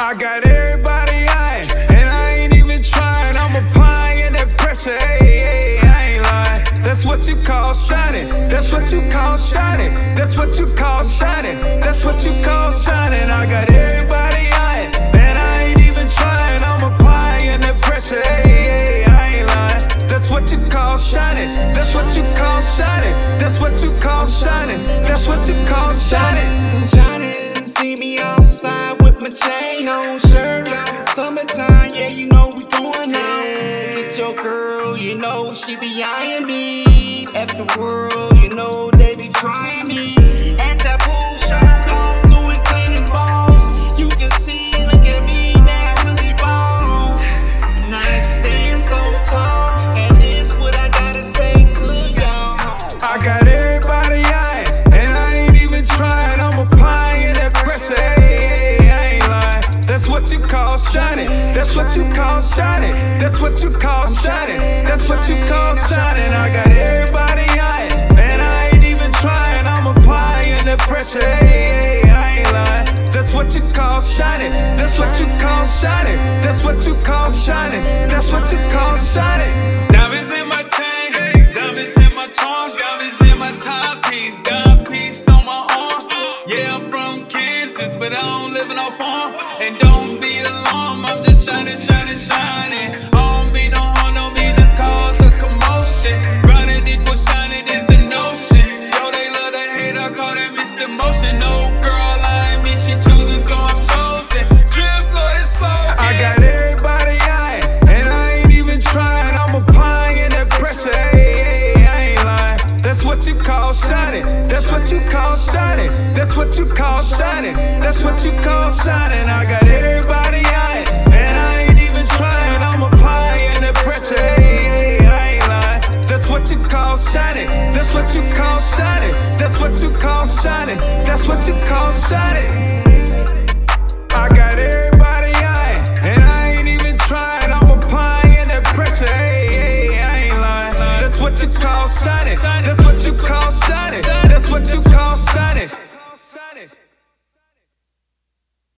I got everybody eyeing, and I ain't even trying. I'm applying that pressure, hey, hey, I ain't lying. That's what you call shining. That's what you call shining. That's what you call shining. That's what you call shining. I got everybody eyeing, and I ain't even trying. I'm applying that pressure, hey, hey, I ain't lying. That's what you call shining. That's what you call shining. That's what you call shining. That's what you call shining. Shining, see me my chain on shirt. Summertime, yeah, you know we going out. With your girl, you know she be eyeing me. The world, you know they be trying me. At that pool, off, doing. You can see, at me really so tall. And this what I gotta say to y'all. I got everybody eyeing, shining. That's what you call shining. That's what you call shining. That's what you call shining. I got everybody eyeing, and I ain't even trying. I'm applying that pressure. Hey, hey, I ain't lying. That's what you call shining. That's what you call shining. That's what you call shining. That's what you call shining. I don't live in a farm. And don't be alarmed, I'm just shining, shining, shining. Call shining. That's what you call shining. That's what you call shining. That's what you call shining. I got everybody eyeing, and I ain't even trying. I'm applying that pressure. Hey, hey, I ain't lying. That's what you call shining. That's what you call shining. That's what you call shining. That's what you call shining. I got everybody eyeing, and I ain't even trying. I'm applying that pressure. Hey, hey, I ain't lying. That's what you call shining. That's